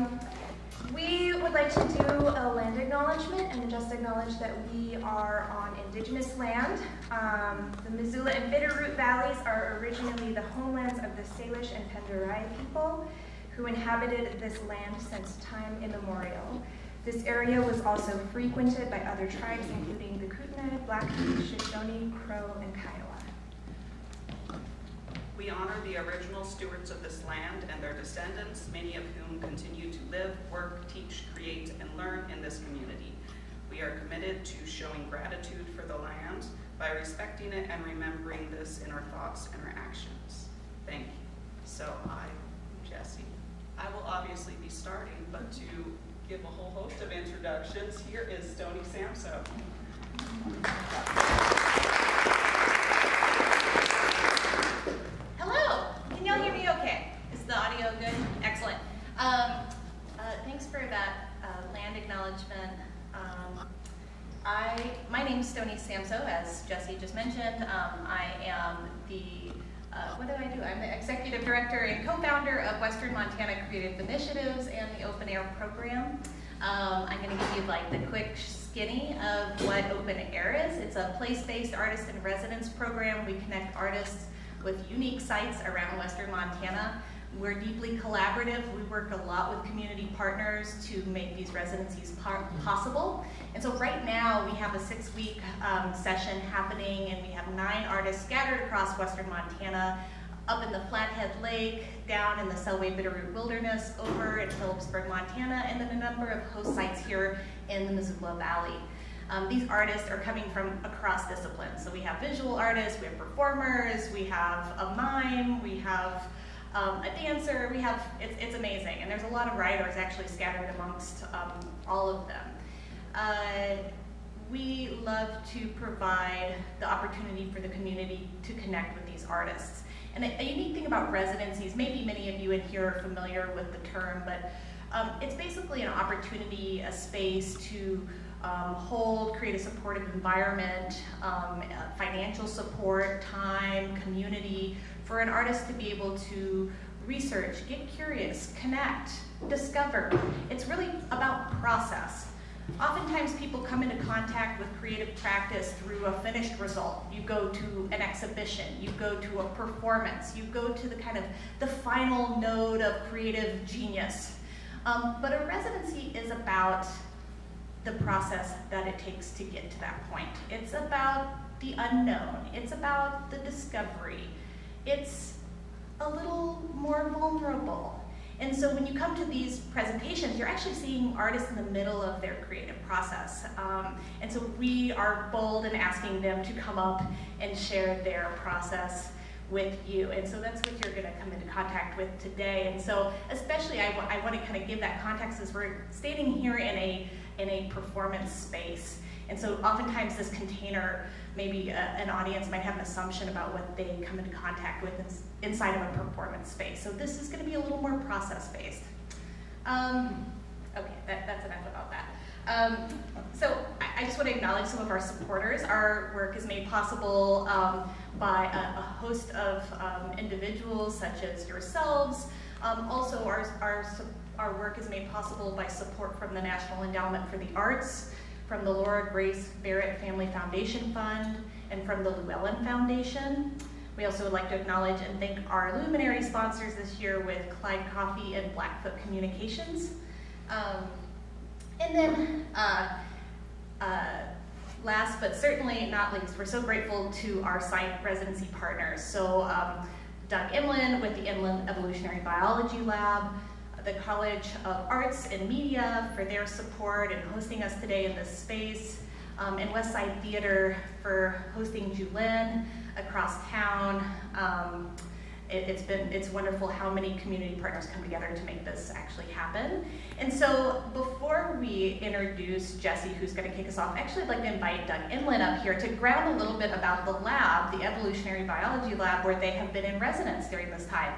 Um, we would like to do a land acknowledgement and just acknowledge that we are on indigenous land. Um, the Missoula and Bitterroot Valleys are originally the homelands of the Salish and Pend d'Oreille people who inhabited this land since time immemorial. This area was also frequented by other tribes, including the Kootenai, Blackfeet, Shoshone, Crow, and Kiowa. We honor the original stewards of this land and their descendants, many of whom continue to live, work, teach, create, and learn in this community. We are committed to showing gratitude for the land by respecting it and remembering this in our thoughts and our actions. Thank you. So I, Jessi, I will obviously be starting, but to give a whole host of introductions, here is Stoney Samsoe. Hello, can y'all hear me okay? Is the audio good? Excellent. Um, uh, thanks for that uh, land acknowledgement. Um, I, my name is Stoney Samsoe, as Jessi just mentioned. Um, I am the, uh, what do I do? I'm the executive director and co-founder of Western Montana Creative Initiatives and the Open Air program. Um, I'm going to give you like the quick skinny of what Open Air is. It's a place-based artist in residence program. We connect artists with unique sites around Western Montana. We're deeply collaborative. We work a lot with community partners to make these residencies possible. And so right now we have a six-week um, session happening and we have nine artists scattered across Western Montana, up in the Flathead Lake, down in the Selway Bitterroot Wilderness, over in Philipsburg, Montana, and then a number of host sites here in the Missoula Valley. Um, these artists are coming from across disciplines. So we have visual artists, we have performers, we have a mime, we have um, a dancer, we have, it's, it's, amazing. And there's a lot of writers actually scattered amongst um, all of them. Uh, we love to provide the opportunity for the community to connect with these artists. And a, a unique thing about residencies, maybe many of you in here are familiar with the term, but um, it's basically an opportunity, a space to um, hold, create a supportive environment, um, financial support, time, community, for an artist to be able to research, get curious, connect, discover. It's really about process. Oftentimes people come into contact with creative practice through a finished result. You go to an exhibition, you go to a performance, you go to the kind of the final node of creative genius. Um, but a residency is about the process that it takes to get to that point. It's about the unknown. It's about the discovery. It's a little more vulnerable. And so when you come to these presentations, you're actually seeing artists in the middle of their creative process. Um, and so we are bold in asking them to come up and share their process with you. And so that's what you're going to come into contact with today. And so especially I, I want to kind of give that context as we're standing here in a in a performance space. And so oftentimes this container, maybe a, uh, an audience might have an assumption about what they come into contact with in, inside of a performance space. So this is gonna be a little more process-based. Um, okay, that, that's enough about that. Um, so I, I, just want to acknowledge some of our supporters. Our work is made possible um, by a, a, host of um, individuals such as yourselves. Um, also, our, our our work is made possible by support from the National Endowment for the Arts, from the Laura Grace Barrett Family Foundation Fund, and from the Llewellyn Foundation. We also would like to acknowledge and thank our luminary sponsors this year with Clyde Coffee and Blackfoot Communications. Um, and then, uh, uh, last but certainly not least, we're so grateful to our site residency partners. So um, Doug Emlen with the Emlen Evolutionary Biology Lab, the College of Arts and Media for their support and hosting us today in this space, um, and Westside Theater for hosting Julin across town. Um, it, has been, it's wonderful how many community partners come together to make this actually happen. And so before we introduce Jessi, who's gonna kick us off, actually I'd like to invite Doug Emlen up here to ground a little bit about the lab, the Evolutionary Biology Lab, where they have been in residence during this time.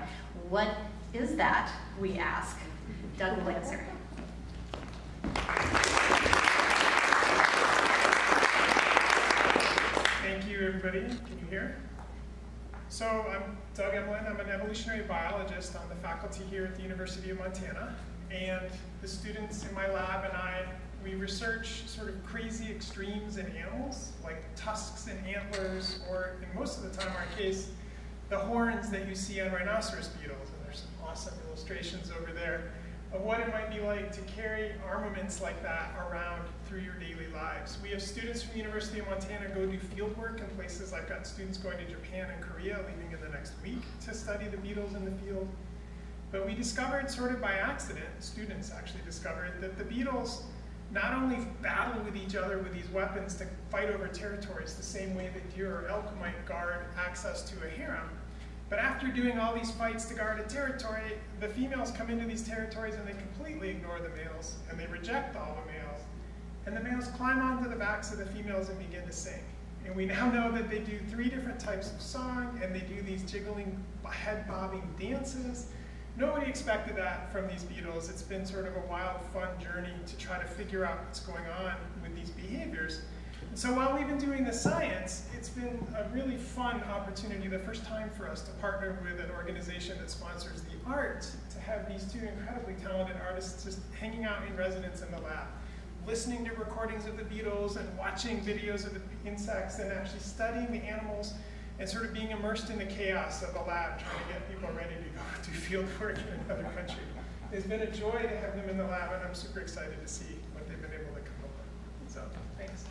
What is that, we ask? Doug will answer. Thank you, everybody. Can you hear? So I'm Doug Emlen. I'm an evolutionary biologist on the faculty here at the University of Montana. and the students in my lab and I, we research sort of crazy extremes in animals, like tusks and antlers, or in most of the time our case, the horns that you see on rhinoceros beetles. Some awesome illustrations over there of what it might be like to carry armaments like that around through your daily lives. We have students from the University of Montana go do field work in places. I've got students going to Japan and Korea, leaving in the next week to study the beetles in the field. But we discovered, sort of by accident, students actually discovered, that the beetles not only battle with each other with these weapons to fight over territories the same way that deer or elk might guard access to a harem, but after doing all these fights to guard a territory, the females come into these territories and they completely ignore the males, and they reject all the males. And the males climb onto the backs of the females and begin to sing. And we now know that they do three different types of song, and they do these jiggling, head-bobbing dances. Nobody expected that from these beetles. It's been sort of a wild, fun journey to try to figure out what's going on with these behaviors. So while we've been doing the science, it's been a really fun opportunity, the first time for us to partner with an organization that sponsors the art, to have these two incredibly talented artists just hanging out in residence in the lab, listening to recordings of the beetles and watching videos of the insects and actually studying the animals and sort of being immersed in the chaos of the lab, trying to get people ready to go do field work in another country. It's been a joy to have them in the lab, and I'm super excited to see what they've been able to come up with. So, thanks.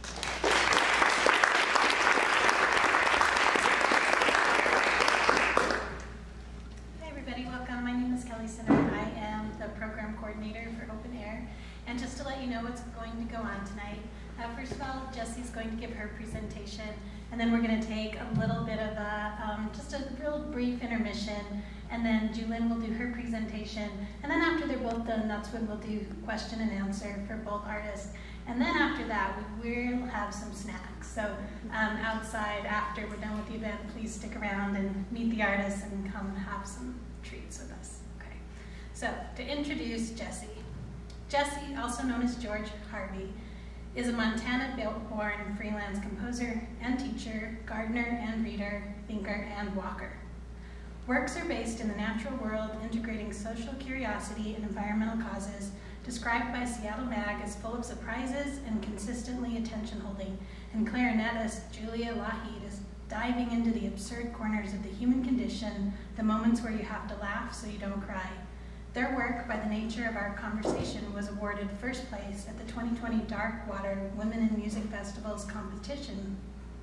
Hi everybody, welcome. My name is Kelly Sinner. I am the program coordinator for Open Air. And just to let you know what's going to go on tonight, uh, first of all, Jessi's going to give her presentation, and then we're going to take a little bit of a, um, just a real and then Julin will do her presentation, and then after they're both done, that's when we'll do question and answer for both artists. And then after that, we will have some snacks. So um, outside, after we're done with the event, please stick around and meet the artists and come have some treats with us. Okay. So to introduce Jessi, Jessi, also known as George Harvey, is a Montana-born freelance composer and teacher, gardener and reader, thinker and walker. Works are based in the natural world, integrating social curiosity and environmental causes, described by Seattle Mag as full of surprises and consistently attention-holding, and clarinetist Julia Lougheed is diving into the absurd corners of the human condition, the moments where you have to laugh so you don't cry. Their work, by the nature of our conversation, was awarded first place at the 2020 Darkwater Womxn in Music Festival's competition,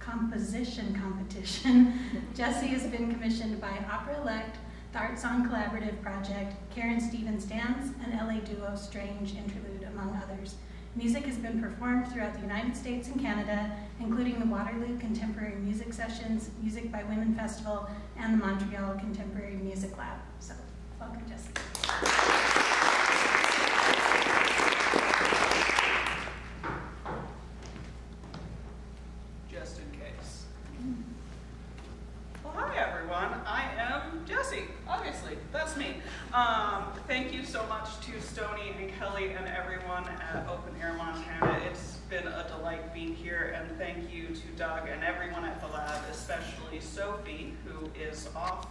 composition competition. Jessi has been commissioned by Opera Elect, the Art Song Collaborative Project, Karin Stevens Dance, and LA duo Strange Interlude, among others. Music has been performed throughout the United States and Canada, including the Waterloo Contemporary Music Sessions, Music by Women Festival, and the Montreal Contemporary Music Lab. So, welcome, Jessi. just in case. Well, hi everyone. I am Jessi. Obviously, that's me. Um, thank you so much to Stony and Kelly and everyone at Open Air Montana. It's been a delight being here, and thank you to Doug and everyone at the lab, especially Sophie, who is off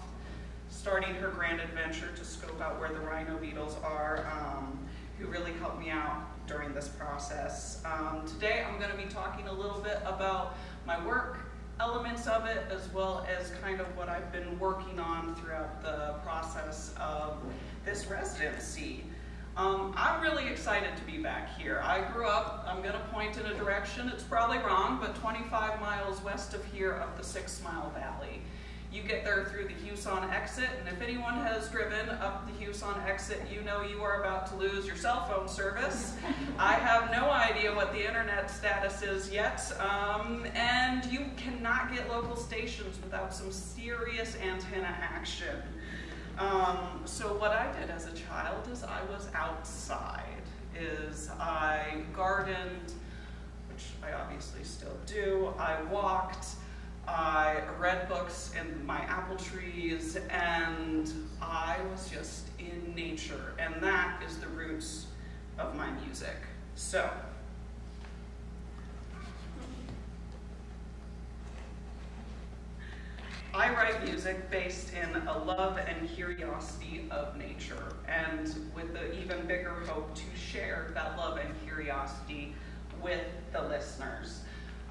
starting her grand adventure to scope out where the rhino beetles are, um, who really helped me out during this process. Um, today I'm going to be talking a little bit about my work, elements of it, as well as kind of what I've been working on throughout the process of this residency. Um, I'm really excited to be back here. I grew up, I'm going to point in a direction, it's probably wrong, but 25 miles west of here up the Six Mile Valley. You get there through the Huson exit, and if anyone has driven up the Huson exit, you know you are about to lose your cell phone service. I have no idea what the internet status is yet, um, and you cannot get local stations without some serious antenna action. Um, so what I did as a child is I was outside, is I gardened, which I obviously still do, I walked, I read books in my apple trees, and I was just in nature, and that is the roots of my music. So, I write music based in a love and curiosity of nature, and with the even bigger hope to share that love and curiosity with the listeners.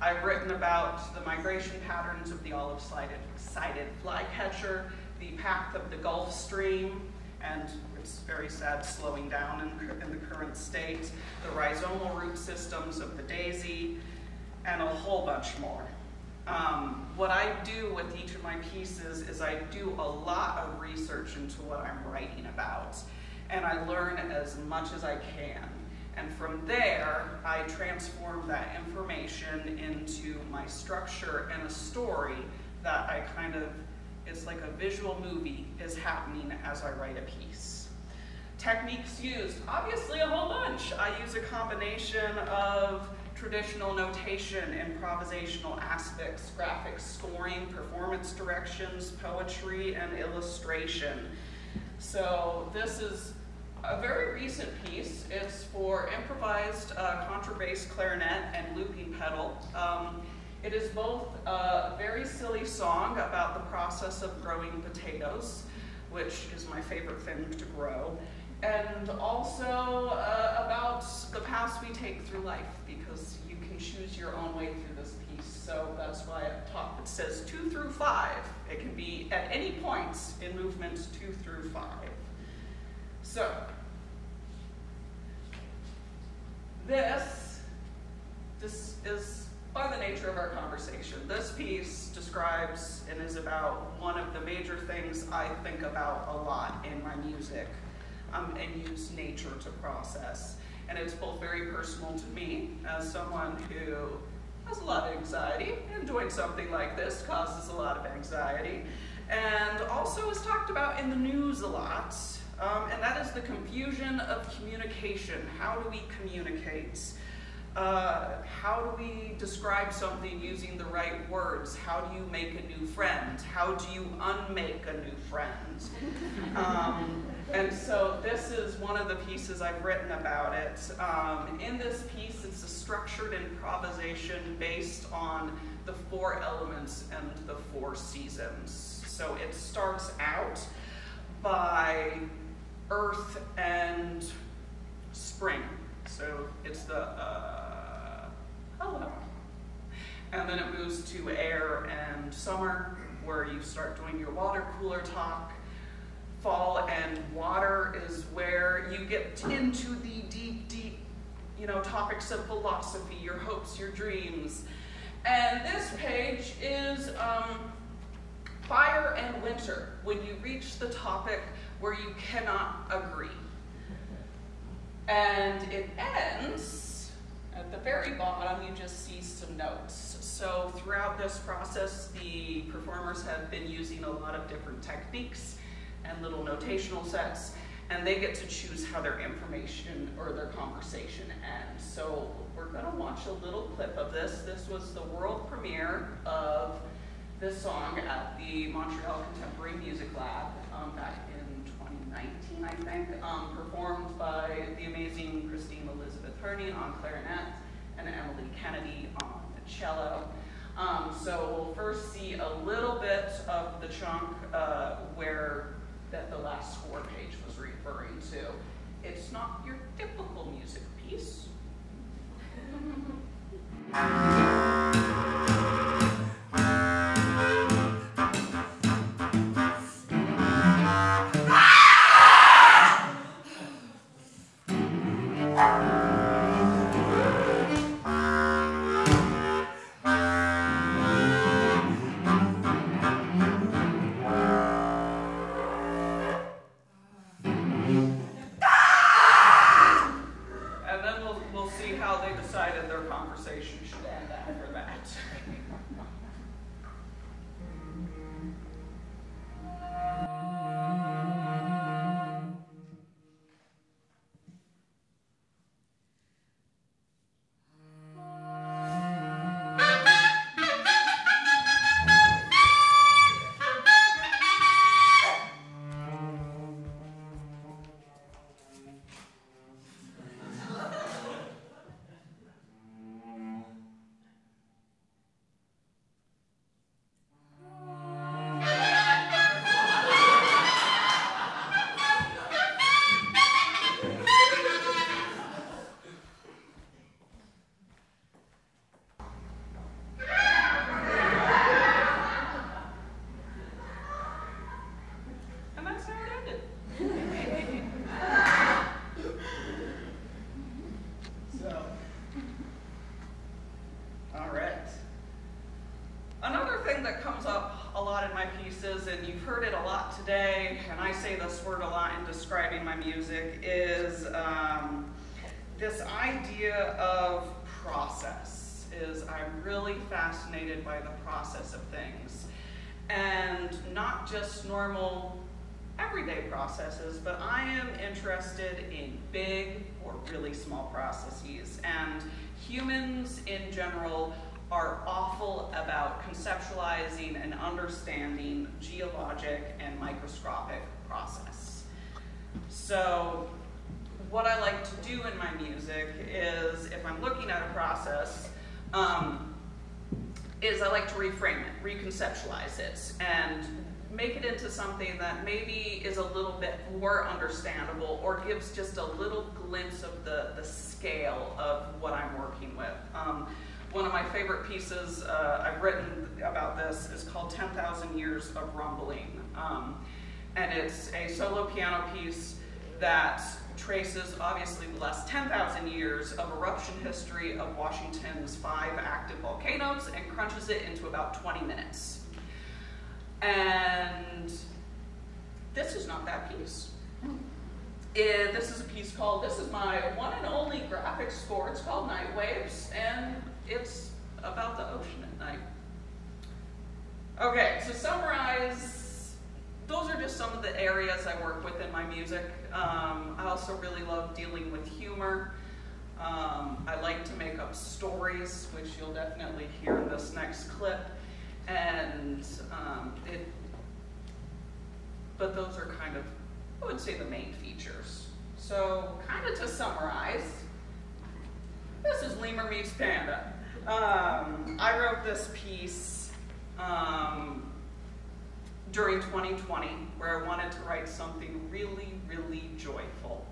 I've written about the migration patterns of the olive-sided flycatcher, the path of the Gulf Stream, and it's very sad slowing down in, in the current state, the rhizomal root systems of the daisy, and a whole bunch more. Um, what I do with each of my pieces is I do a lot of research into what I'm writing about, and I learn as much as I can. And from there, I transform that information into my structure and a story that I kind of, it's like a visual movie is happening as I write a piece. Techniques used, obviously a whole bunch. I use a combination of traditional notation, improvisational aspects, graphic scoring, performance directions, poetry, and illustration. So this is a very recent piece. It's for improvised uh, contrabass clarinet and looping pedal. Um, it is both a very silly song about the process of growing potatoes, which is my favorite thing to grow, and also uh, about the paths we take through life because you can choose your own way through this piece. So that's why the top it says two through five. It can be at any points in movements two through five. So, this, this is by the nature of our conversation. This piece describes and is about one of the major things I think about a lot in my music um, and use nature to process. And it's both very personal to me as someone who has a lot of anxiety, and doing something like this causes a lot of anxiety, and also is talked about in the news a lot, um, and that is the confusion of communication. How do we communicate? Uh, how do we describe something using the right words? How do you make a new friend? How do you unmake a new friend? Um, and so this is one of the pieces I've written about it. Um, in this piece, it's a structured improvisation based on the four elements and the four seasons. So it starts out by earth and spring. So it's the uh, hello. And then it moves to air and summer, where you start doing your water cooler talk fall and water is where you get into the deep, deep, you know, topics of philosophy, your hopes, your dreams. And this page is um, fire and winter, when you reach the topic where you cannot agree. And it ends at the very bottom, you just see some notes. So throughout this process, the performers have been using a lot of different techniques and little notational sets, and they get to choose how their information or their conversation ends. So we're gonna watch a little clip of this. This was the world premiere of this song at the Montreal Contemporary Music Lab um, back in 2019, I think, um, performed by the amazing Christine Elizabeth Herney on clarinet and Emily Kennedy on the cello. Um, so we'll first see a little bit of the chunk uh, where that the last score page was referring to. It's not your typical music piece. process. Is I'm really fascinated by the process of things, and not just normal everyday processes, but I am interested in big or really small processes. And humans in general are awful about conceptualizing and understanding geologic and microscopic process. So what I like to do in my music is if I'm looking at a process, um, is I like to reframe it, reconceptualize it, and make it into something that maybe is a little bit more understandable or gives just a little glimpse of the, the scale of what I'm working with. Um, one of my favorite pieces uh, I've written about this is called 10,000 Years of Rumbling. Um, and it's a solo piano piece that traces obviously the last 10,000 years of eruption history of Washington's five active volcanoes and crunches it into about 20 minutes. And this is not that piece. It, this is a piece called, this is my one and only graphic score. It's called Night Waves, and it's about the ocean at night. Okay, to summarize, those are just some of the areas I work with in my music. Um, I also really love dealing with humor. Um, I like to make up stories, which you'll definitely hear in this next clip and um, it, but those are kind of, I would say, the main features. So, kind of to summarize, this is Lemur meets Panda. Um, I wrote this piece um, during 2020 where I wanted to write something really, really joyful.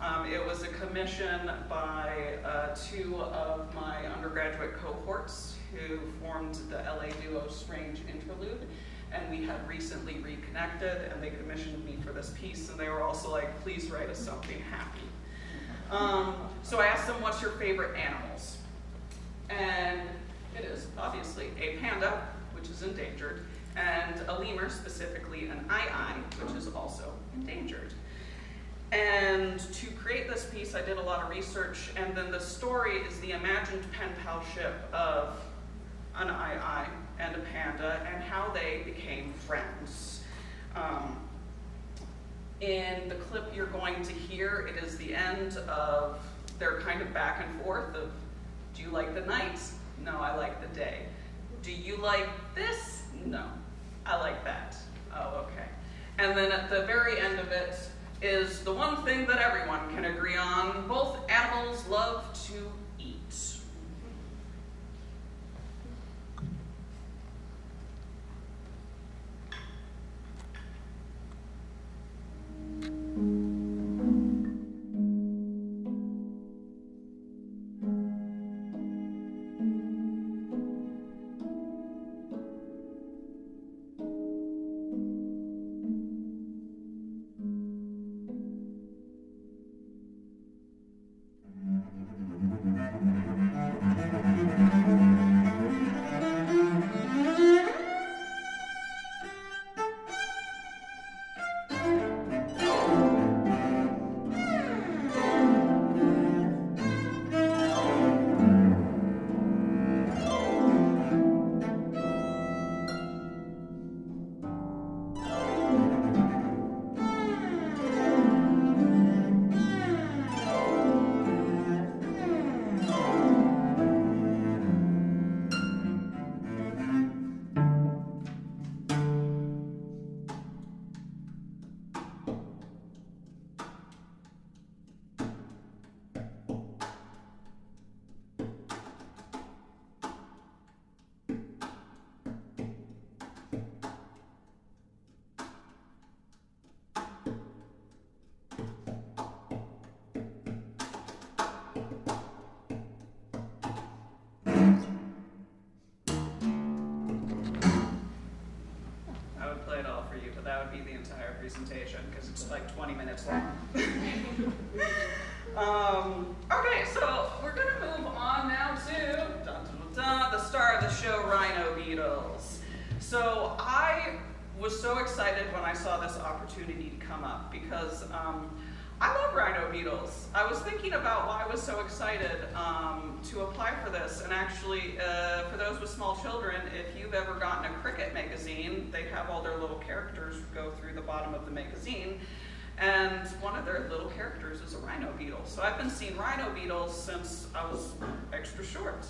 Um, it was a commission by uh, two of my undergraduate cohorts who formed the LA duo Strange Interlude. And we had recently reconnected, and they commissioned me for this piece, and they were also like, please write us something happy. Um, so I asked them, what's your favorite animals? And it is obviously a panda, which is endangered, and a lemur, specifically an aye-aye, which is also endangered. And to create this piece, I did a lot of research, and then the story is the imagined pen pal ship of an aye-aye and a panda and how they became friends. Um, in the clip you're going to hear, it is the end of their kind of back and forth of, do you like the night? No, I like the day. Do you like this? No, I like that. Oh, okay. And then at the very end of it is the one thing that everyone can agree on. Both animals love to presentation because it's like 20 minutes long. um, okay, so we're going to move on now to dun, dun, dun, the star of the show, Rhino Beetles. So I was so excited when I saw this opportunity to come up because um, rhino beetles. I was thinking about why I was so excited um, to apply for this. And actually, uh, for those with small children, if you've ever gotten a cricket magazine, they have all their little characters go through the bottom of the magazine. And one of their little characters is a rhino beetle. So I've been seeing rhino beetles since I was extra short.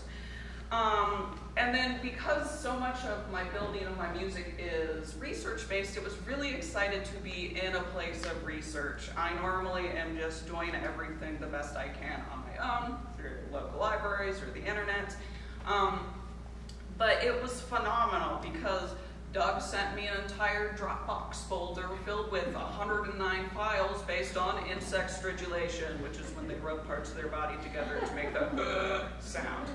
Um, and then because so much of my building and my music is research based, it was really excited to be in a place of research. I normally am just doing everything the best I can on my own through local libraries or the internet. Um, but it was phenomenal because Doug sent me an entire Dropbox folder filled with 109 files based on insect stridulation, which is when they rub parts of their body together to make the sound.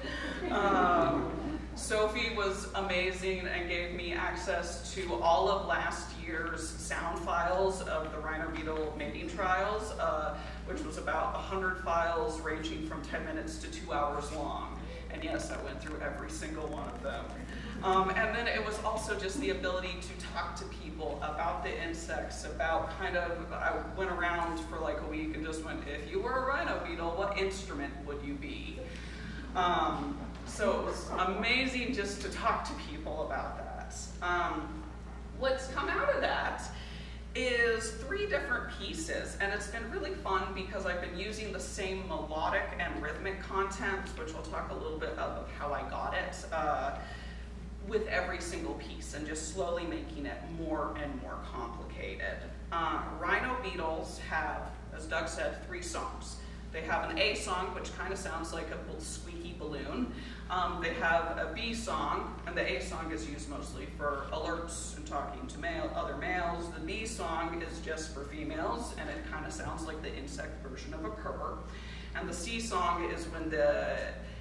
Um, Sophie was amazing and gave me access to all of last year's sound files of the rhino beetle mating trials, uh, which was about 100 files ranging from 10 minutes to two hours long. And yes, I went through every single one of them. Um, and then it was also just the ability to talk to people about the insects, about kind of, I went around for like a week and just went, if you were a rhino beetle, what instrument would you be? Um, so it was amazing just to talk to people about that. Um, what's come out of that is three different pieces, and it's been really fun because I've been using the same melodic and rhythmic content, which I'll talk a little bit of how I got it. Uh, with every single piece and just slowly making it more and more complicated. Uh, rhino beetles have, as Doug said, three songs. They have an A song, which kind of sounds like a squeaky balloon. Um, they have a B song, and the A song is used mostly for alerts and talking to male, other males. The B song is just for females, and it kind of sounds like the insect version of a purr. And the C song is when the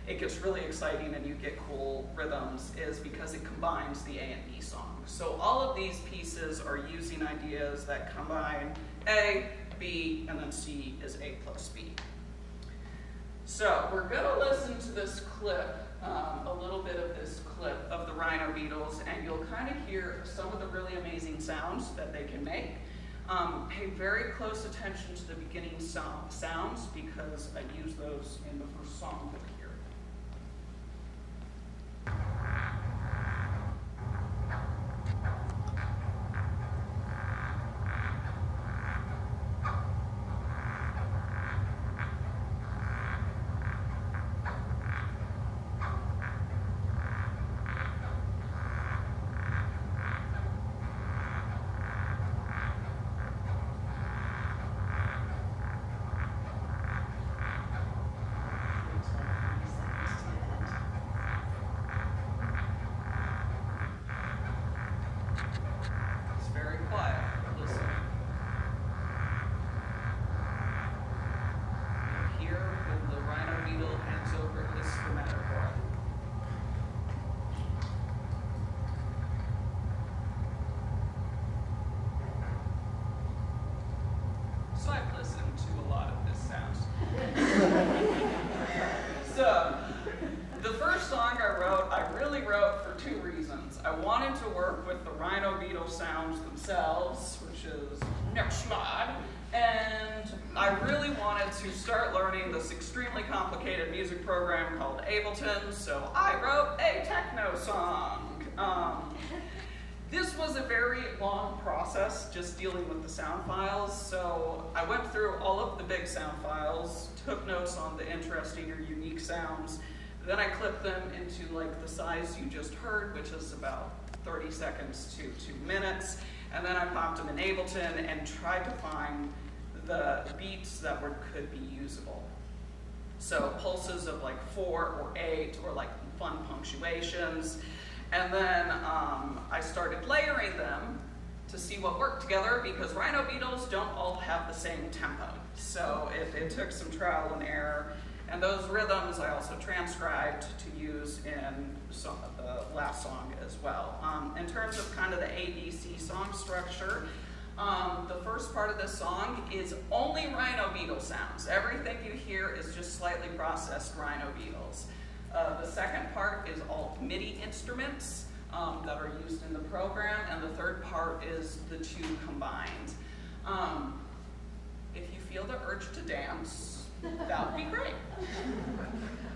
it gets really exciting and you get cool rhythms is because it combines the A and B song. So all of these pieces are using ideas that combine A, B, and then C is A plus B. So we're going to listen to this clip, um, a little bit of this clip of the rhino beetles, and you'll kind of hear some of the really amazing sounds that they can make. Um, pay very close attention to the beginning sounds because I use those in the first song Ableton, so I wrote a techno song. Um, this was a very long process, just dealing with the sound files. So I went through all of the big sound files, took notes on the interesting or unique sounds. Then I clipped them into like the size you just heard, which is about 30 seconds to two minutes. And then I popped them in Ableton and tried to find the beats that were, could be usable. So pulses of like four or eight or like fun punctuations. And then um, I started layering them to see what worked together because rhino beetles don't all have the same tempo. So it, it took some trial and error. And those rhythms I also transcribed to use in some of the last song as well. Um, in terms of kind of the ABC song structure, um, the first part of the song is only rhino beetle sounds. Everything you hear is just slightly processed rhino beetles. Uh, the second part is all MIDI instruments. um, that are used in the program, and the third part is the two combined. Um, if you feel the urge to dance, that would be great.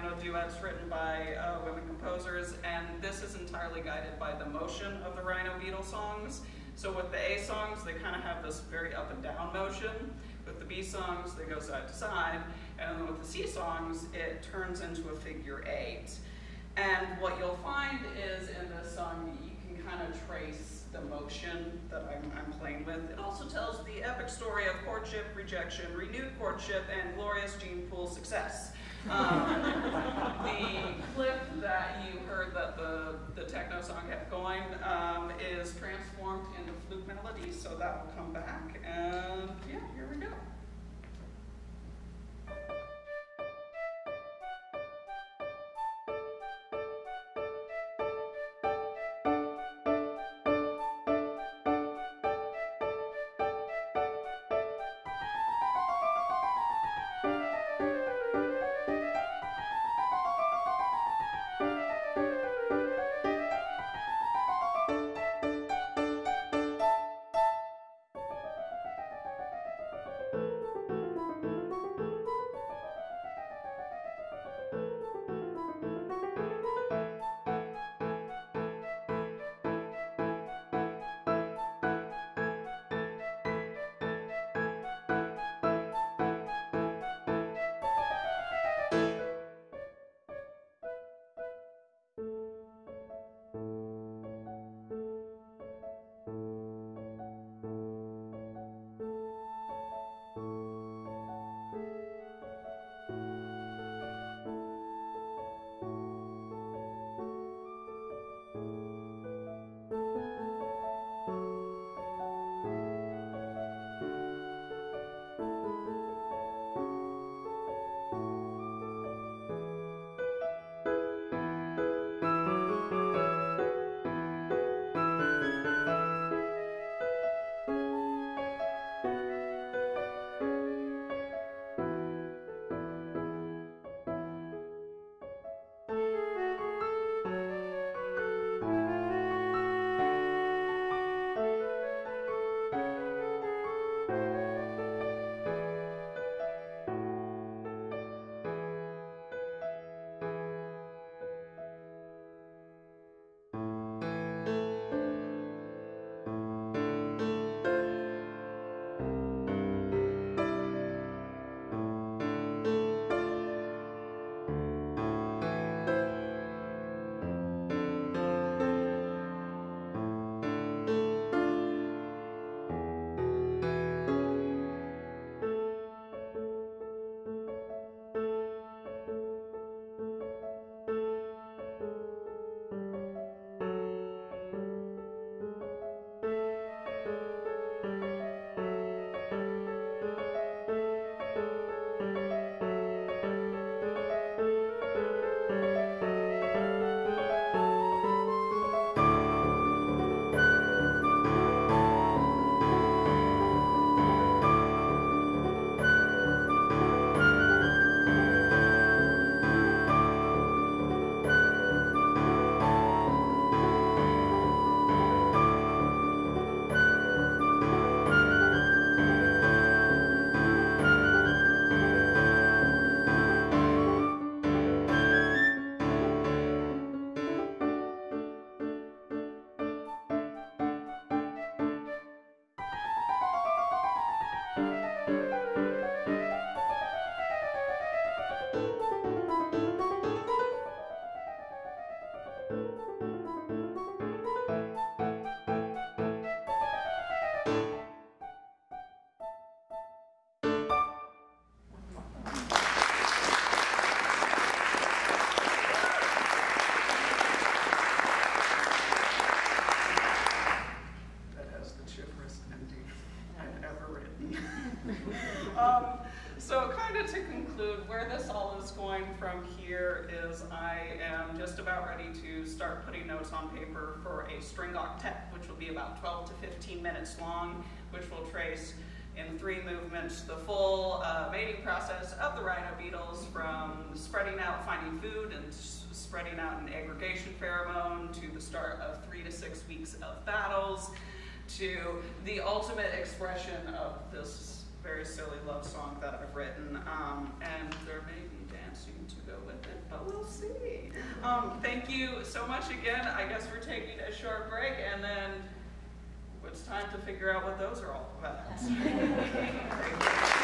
piano duets written by uh, women composers, and this is entirely guided by the motion of the Rhino Beetle songs. So with the A songs, they kind of have this very up and down motion. With the B songs, they go side to side. And then with the C songs, it turns into a figure eight. And what you'll find is in this song, you can kind of trace the motion that I'm, I'm playing with. It also tells the epic story of courtship, rejection, renewed courtship, and glorious gene pool success. Um, the clip that you heard that the, the techno song kept going um, is transformed into flute melody, so that will come back. And yeah, here putting notes on paper for a string octet, which will be about 12 to 15 minutes long, which will trace in three movements the full uh, mating process of the rhino beetles from spreading out, finding food, and spreading out an aggregation pheromone to the start of three to six weeks of battles to the ultimate expression of this very silly love song that I've written. Um, and there may be dancing to go with it, but we'll see. Um, thank you so much again. I guess we're taking a short break and then it's time to figure out what those are all about.